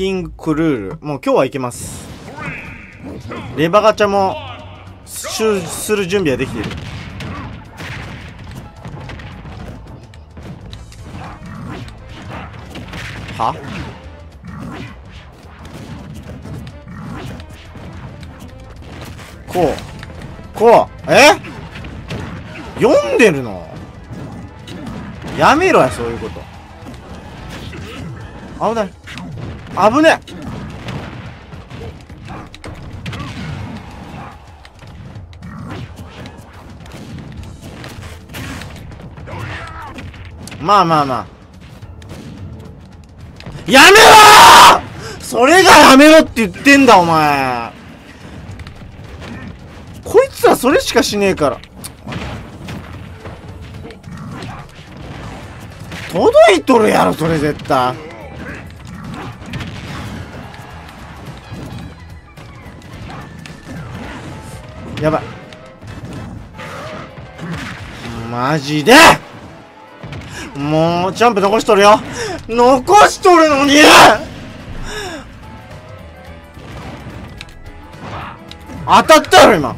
キングクルール。もう今日はいけます。レバガチャも、する準備はできている。は？こう。こう。え？読んでるの？やめろや、そういうこと。危ない。危ねまあまあまあ。やめろそれがやめろって言ってんだ、お前。こいつらそれしかしねえから。届いとるやろ、それ絶対。やばい。マジで？もう、ジャンプ残しとるよ。残しとるのに！当たったやろ、今。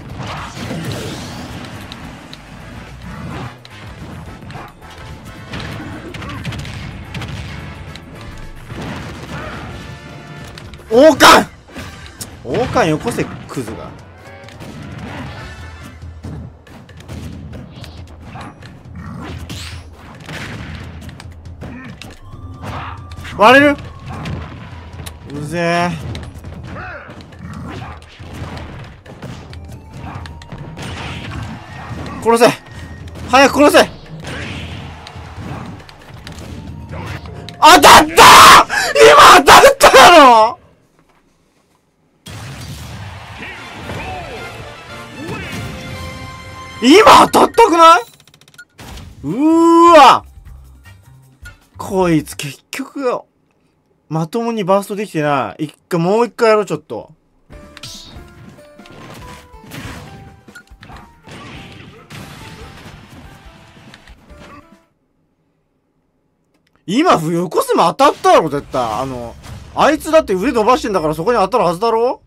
王冠！王冠よこせ、クズが。割れる？うぜえ。殺せ。早く殺せ。当たった！今当たったやろ！今当たったくない？うーわ！こいつ結局。まともにバーストできてない。一回、もう一回やろう、ちょっと。今、横スマ当たったやろ、絶対。あの、あいつだって腕伸ばしてんだからそこに当たるはずだろ？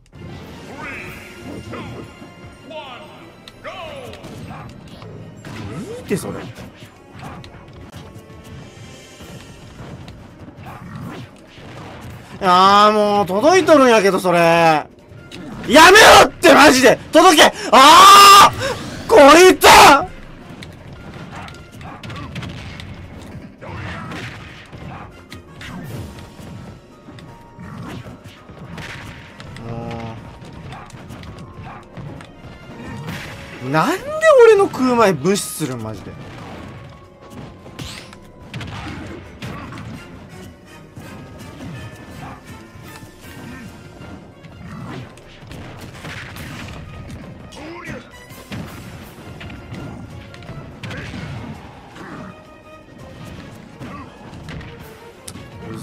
いいって、それ。あーもう届いとるんやけどそれ。やめろってマジで。届け。ああこいつもう。なんで俺の食う前無視するマジで。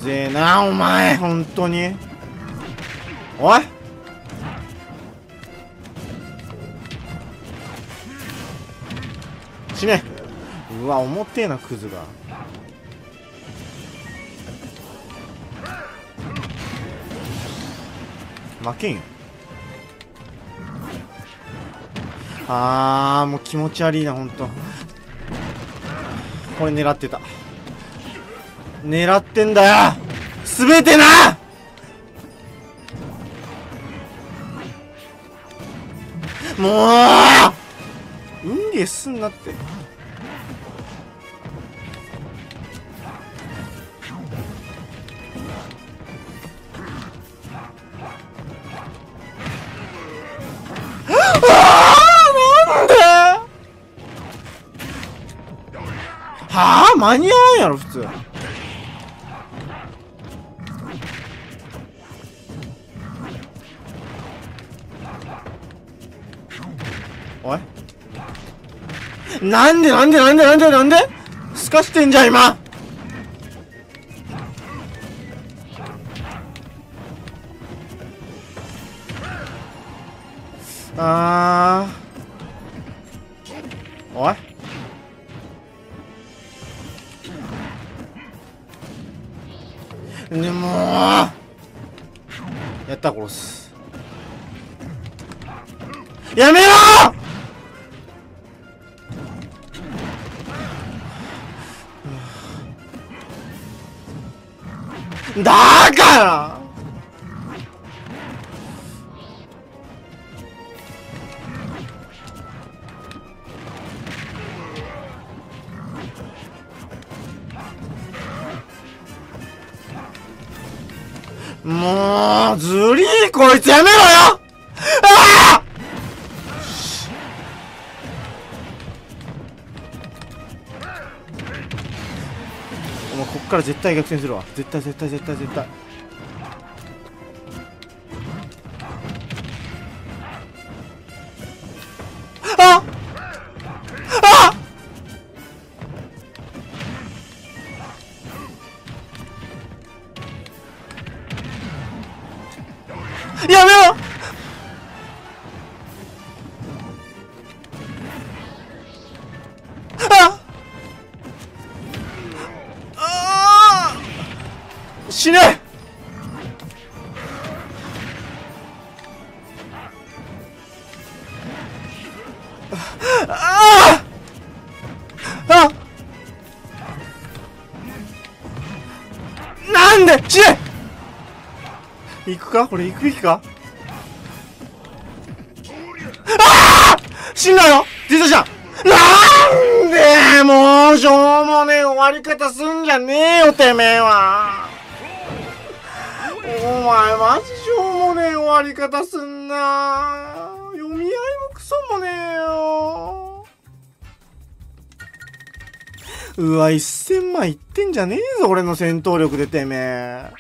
ぜえなお前本当に。おい。死ね。うわ重てえなクズが。負けんよ。あーもう気持ち悪いなほんとこれ狙ってた。狙ってんだよ。すべてな。もう。運ゲーすんなって。あーなんで？はあ？間に合わんやろ普通。おい。なんでなんでなんでなんでなんで？すかしてんじゃん今。あー。おい。でもやった殺す。やめろ！だから！もう、ずりーこいつやめろよ！お前こっから絶対逆転するわ。絶対絶対絶対絶対。ああやめろ！あ死ね。ああ。なんで死ね。行くか？これ行くべきか？ああ。死んだよ。出たじゃんなんでもうしょうもねえ終わり方すんじゃねえよてめえは。お前マジしょうもねえ終わり方すんな。読み合いもクソもねえよ。うわ1000万いってんじゃねえぞ俺の戦闘力でてめえ。